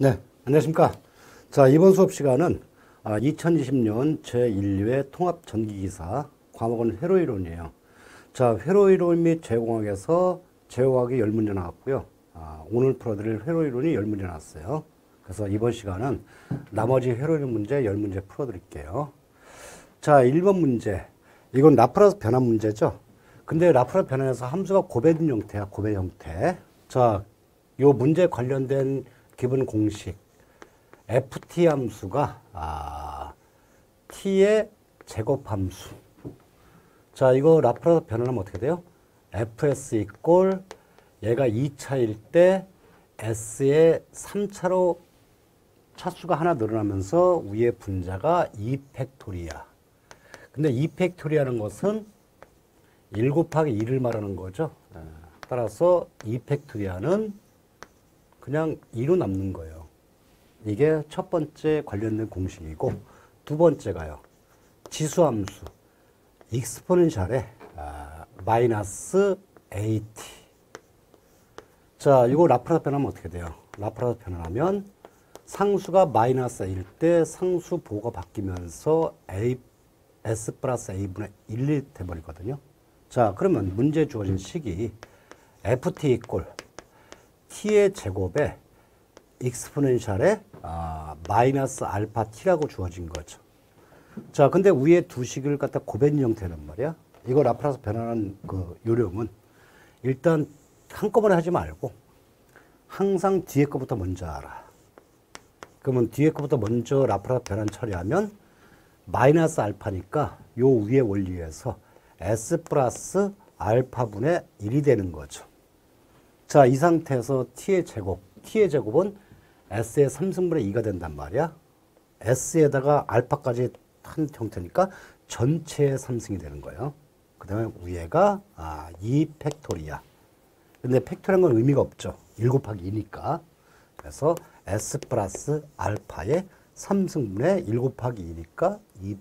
네, 안녕하십니까. 자, 이번 수업 시간은 2020년 제1회 통합 전기기사 과목은 회로이론이에요. 자, 회로이론 및 제어공학에서 제어공학이 열 문제 나왔고요. 아, 오늘 풀어드릴 회로이론이 열 문제 나왔어요. 그래서 이번 시간은 나머지 회로이론 문제 열 문제 풀어드릴게요. 자, 1번 문제. 이건 라플라스 변환 문제죠. 근데 라플라스 변환에서 함수가 곱 된 형태야, 곱의 형태. 자, 요 문제 관련된 기본 공식. ft 함수가, 아, t의 제곱 함수. 자, 이거 라플라스 변환하면 어떻게 돼요? fs equal 얘가 2차일 때 s의 3차로 차수가 하나 늘어나면서 위에 분자가 2 factorial이야. 근데 2 factorial이라는 것은 1 곱하기 2를 말하는 거죠. 네. 따라서 2 factorial은 그냥 2로 남는 거예요. 이게 첫 번째 관련된 공식이고 두 번째가요. 지수함수 exponential의 아, 마이너스 AT 자 이거 라플라스 변환하면 어떻게 돼요? 라플라스 변환하면 상수가 마이너스 A일 때 상수 부호가 바뀌면서 A, S 플러스 A분의 1이 돼버리거든요. 자, 그러면 문제 주어진 식이 ft 이꼴 t의 제곱에 익스포넨셜에 아, 마이너스 알파 t라고 주어진 거죠. 자, 근데 위에 두 식을 갖다 고변 형태란 말이야. 이거 라프라스 변환한 그 요령은 일단 한꺼번에 하지 말고 항상 뒤에 거부터 먼저 알아. 그러면 뒤에 거부터 먼저 라플라스 변환 처리하면 마이너스 알파니까 요 위에 원리에서 S 플러스 알파분의 1이 되는 거죠. 자, 이 상태에서 T의 제곱, T의 제곱은 S의 3승분의 2가 된단 말이야. S에다가 알파까지 한 형태니까 전체의 3승이 되는 거예요. 그 다음에 위에가 아, 2 factorial이야. 근데 factorial한 건 의미가 없죠. 1 곱하기 2니까. 그래서 S 플러스 알파의 3승분의 1 곱하기 2니까 2,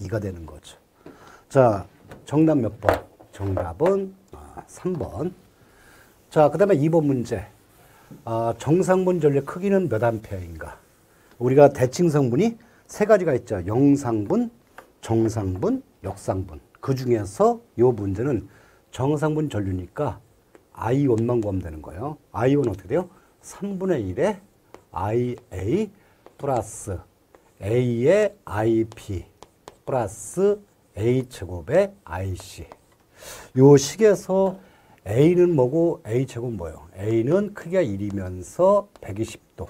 2가 되는 거죠. 자, 정답 몇 번? 정답은 3번. 아, 자, 그 다음에 2번 문제. 아, 정상분 전류 크기는 몇 암페어인가? 우리가 대칭 성분이 세 가지가 있죠. 영상분, 정상분, 역상분. 그 중에서 이 문제는 정상분 전류니까 I1만 구하면 되는 거예요. I1 어떻게 돼요? 3분의 1에 IA 플러스 A의 IP 플러스 a제곱의 ic. 요 식에서 a는 뭐고 a제곱은 뭐예요? a는 크기가 1이면서 120도.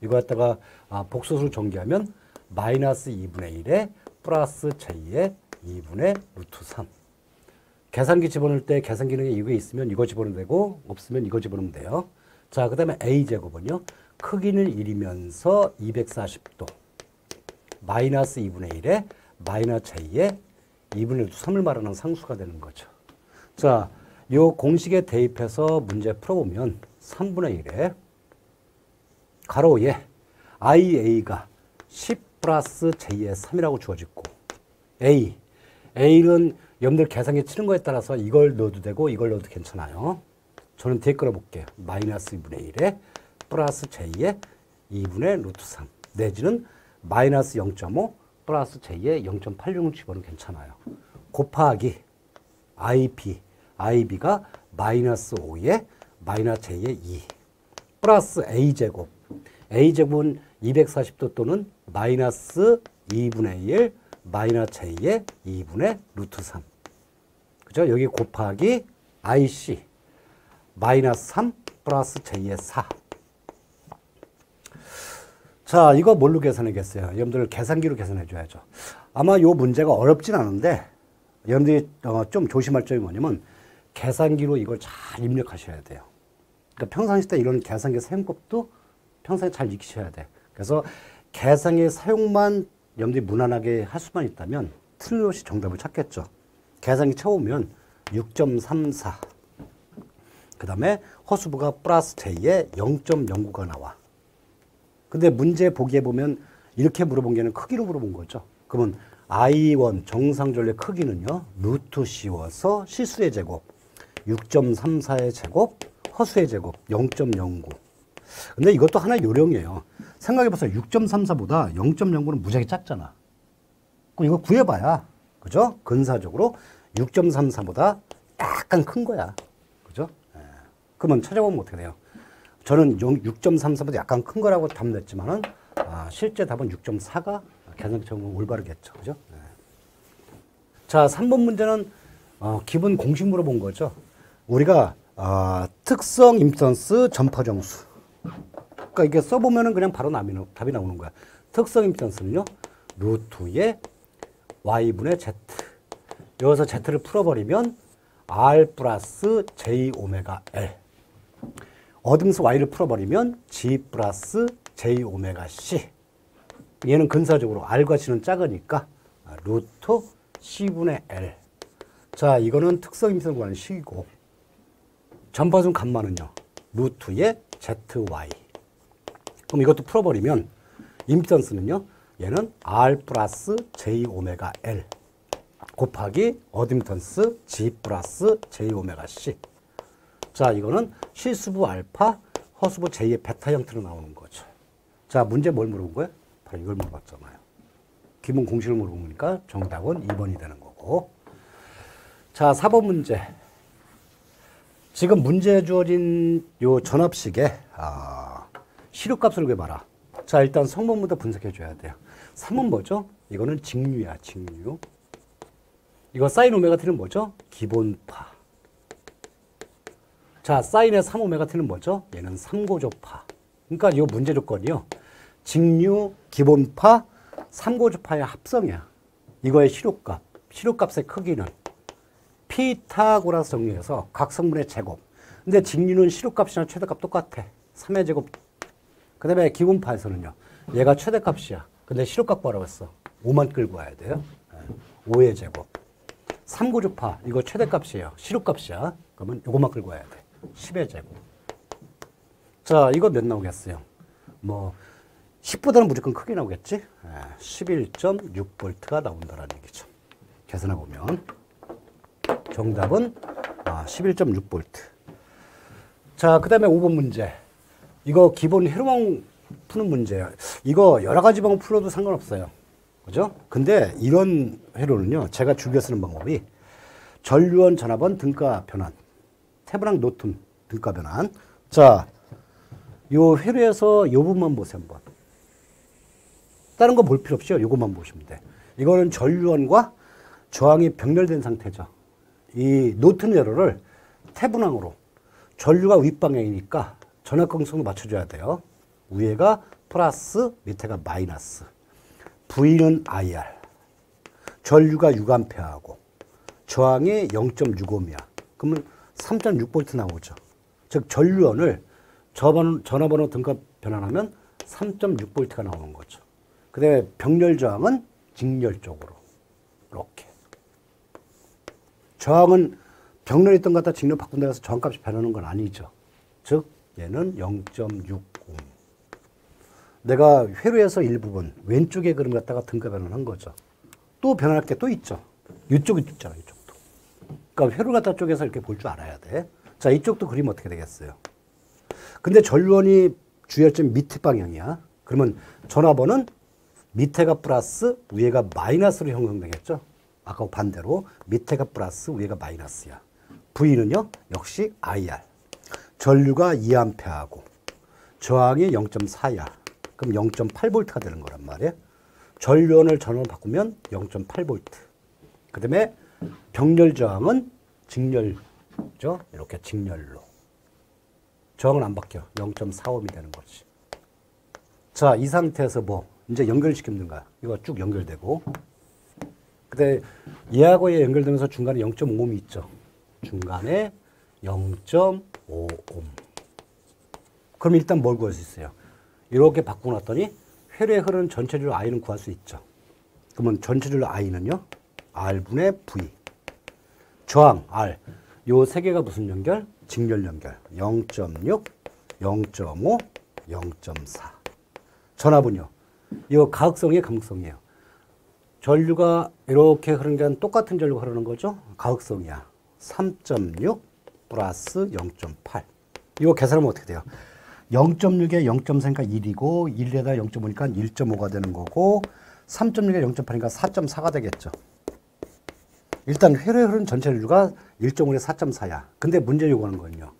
이거 갖다가 아, 복소수로 전개하면 마이너스 2분의 1에 플러스 j의 2분의 루트 3. 계산기 집어넣을 때 계산 기 능에 이게 있으면 이거 집어넣으면 되고 없으면 이거 집어넣으면 돼요. 자, 그 다음에 a제곱은요. 크기는 1이면서 240도. 마이너스 2분의 1에 마이너스 j의 2분의 3을 말하는 상수가 되는 거죠. 자, 이 공식에 대입해서 문제 풀어보면 3분의 1에 가로에 IA가 10 플러스 J의 3이라고 주어졌고 A, A는 여러분들 계산기 치는 거에 따라서 이걸 넣어도 되고 이걸 넣어도 괜찮아요. 저는 뒤에 끌어볼게요. 마이너스 2분의 1에 플러스 J의 2분의 루트 3 내지는 마이너스 0.5 플러스 J의 0.86을 집어넣으면 괜찮아요. 곱하기 IB, IB가 마이너스 5에 마이너스 J의 2 플러스 A제곱, A제곱은 240도 또는 마이너스 2분의 1 마이너스 J의 2분의 루트 3 그죠? 여기 곱하기 IC 마이너스 3 플러스 J의 4 자, 이거 뭘로 계산하겠어요? 여러분들 계산기로 계산해 줘야죠. 아마 이 문제가 어렵진 않은데 여러분들이 어, 좀 조심할 점이 뭐냐면 계산기로 이걸 잘 입력하셔야 돼요. 그러니까 평상시 때 이런 계산기 사용법도 평소에 잘 익히셔야 돼. 그래서 계산기 사용만 여러분들이 무난하게 할 수만 있다면 틀림없이 정답을 찾겠죠. 계산기 쳐보면 6.34. 그 다음에 허수부가 플러스 J에 0.09가 나와. 근데 문제 보기에 보면 이렇게 물어본 게는 크기로 물어본 거죠. 그러면 I1 정상전례 크기는요. 루트 씌워서 실수의 제곱 6.34의 제곱 허수의 제곱 0.09 근데 이것도 하나의 요령이에요. 생각해보세요. 6.34보다 0.09는 무지하게 작잖아. 그럼 이거 구해봐야, 그죠? 근사적으로 6.34보다 약간 큰 거야. 그죠? 예. 그러면 찾아보면 어떻게 돼요? 저는 6.34보다 약간 큰 거라고 답 냈지만은, 아, 실제 답은 6.4가 계산적으로 올바르겠죠. 그죠? 예. 자, 3번 문제는 어, 기본 공식 물어본 거죠. 우리가 어, 특성 임피던스 전파 정수. 그러니까 이게 써보면은 그냥 바로 답이, 답이 나오는 거야. 특성 임피던스는요. 루트의 y분의 z. 여기서 z를 풀어버리면 r 플러스 j 오메가 l. 어드미턴스 y를 풀어버리면 g 플러스 j 오메가 c. 얘는 근사적으로 r과 c는 작으니까 루트 c분의 l. 자, 이거는 특성 임피던스에 관한 식이고 전파정수 감마는요. 루트의 zy. 그럼 이것도 풀어버리면 임피던스는요. 얘는 r 플러스 j 오메가 l 곱하기 어드미턴스 g 플러스 j 오메가 c. 자, 이거는 실수부 알파, 허수부 j의 베타 형태로 나오는 거죠. 자, 문제 뭘 물어본 거예요? 바로 이걸 물어봤잖아요. 기본 공식을 물어보니까 정답은 2번이 되는 거고. 자, 4번 문제. 지금 문제 주어진 요 전압식에 아, 시료값을 구해봐라. 자, 일단 성분부터 분석해 줘야 돼요. 3은 뭐죠? 이거는 직류야, 직류. 이거 사인 오메가 t는 뭐죠? 기본파. 자, 사인의 3 오메가 t는 뭐죠? 얘는 삼고조파. 그러니까 이 문제 조건이요. 직류, 기본파, 삼고조파의 합성이야. 이거의 시료값. 시료값의 크기는 피타고라스 정리해서 각 성분의 제곱. 근데 직류는 시료값이나 최대값 똑같아. 3의 제곱. 그 다음에 기본파에서는요. 얘가 최대값이야. 근데 시료값 뭐라고 했어? 5만 끌고 와야 돼요. 5의 제곱. 3고주파 이거 최대값이에요. 시료값이야. 그러면 요것만 끌고 와야 돼. 10의 제곱. 자, 이거 몇 나오겠어요? 뭐 10보다는 무조건 크게 나오겠지? 11.6V가 나온다는 얘기죠. 계산해 보면 정답은 11.6V. 아, 자, 그 다음에 5번 문제. 이거 기본 헤르망 푸는 문제예요. 이거 여러 가지 방법 풀어도 상관없어요. 그죠? 근데 이런 회로는요, 제가 즐겨 쓰는 방법이 전류원, 전압원, 등가 변환, 태블랑 노튼 등가 변환. 자, 요 회로에서 요 부분만 보세요, 한번. 다른 거 볼 필요 없이요. 요것만 보시면 돼. 이거는 전류원과 저항이 병렬된 상태죠. 이 노튼 회로를 태분항으로 전류가 윗방향이니까 전압공성도 맞춰줘야 돼요. 위에가 플러스, 밑에가 마이너스. V는 IR. 전류가 6A하고 저항이 0.65이야. 그러면 3.6V 나오죠. 즉 전류원을 전화번호 등급 변환하면 3.6V가 나오는 거죠. 그 다음에 병렬 저항은 직렬 쪽으로 이렇게. 저항은 병렬 있던 것 갖다 직렬 바꾼다 해서 저항값이 변하는 건 아니죠. 즉 얘는 0.60. 내가 회로에서 일부분 왼쪽에 그림 갖다가 등가 변환한 거죠. 또 변할 게 또 있죠. 이쪽이 있잖아, 이쪽도. 그러니까 회로 갖다 쪽에서 이렇게 볼 줄 알아야 돼. 자, 이쪽도 그림 어떻게 되겠어요? 근데 전류원이 주열점 밑에 방향이야. 그러면 전화번은 밑에가 플러스 위에가 마이너스로 형성되겠죠. 아까 반대로 밑에가 플러스 위에가 마이너스야. V는요 역시 IR. 전류가 2A하고 저항이 0.4야. 그럼 0.8V가 되는 거란 말이에요. 전류원을 전원을 바꾸면 0.8V. 그 다음에 병렬 저항은 직렬죠. 이렇게 직렬로. 저항은 안 바뀌어. 0.45이 되는 거지. 자, 이 상태에서 뭐 이제 연결시키면 가 이거 쭉 연결되고. 근데 얘하고 얘 연결되면서 중간에 0.5옴이 있죠. 중간에 0.5옴. 그럼 일단 뭘 구할 수 있어요? 이렇게 바꿔놨더니 회로에 흐르는 전체줄 I는 구할 수 있죠. 그러면 전체줄 I는요. R분의 V. 저항 R. 요 세 개가 무슨 연결? 직렬 연결. 0.6, 0.5, 0.4. 전압은요. 이거 가극성이에요, 감극성이에요. 전류가 이렇게 흐르는 게 똑같은 전류가 흐르는 거죠. 가극성이야. 3.6 플러스 0.8. 이거 계산하면 어떻게 돼요? 0.6에 0.3니까 1이고 1에다 0.5니까 1.5가 되는 거고 3.6에 0.8이니까 4.4가 되겠죠. 일단 회로에 흐르는 전체 연료가 1.5에 4.4야. 근데 문제 요구하는 거는요.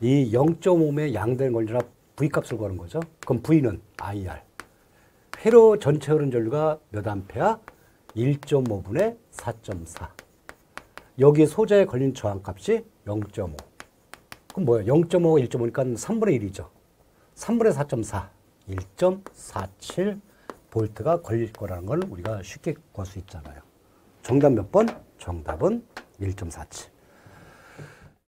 이 0.5의 양대는 걸리라 V값을 구하는 거죠. 그럼 V는 IR. 회로 전체 흐르는 전류가 몇 암페야? 1.5분의 4.4. 여기 소재에 걸린 저항값이 0.5. 그럼 뭐예요? 0.5가 1.5니까 3분의 1이죠. 3분의 4.4. 1.47 볼트가 걸릴 거라는 걸 우리가 쉽게 구할 수 있잖아요. 정답 몇 번? 정답은 1.47.